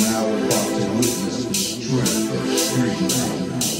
Are now about to witness the strength of street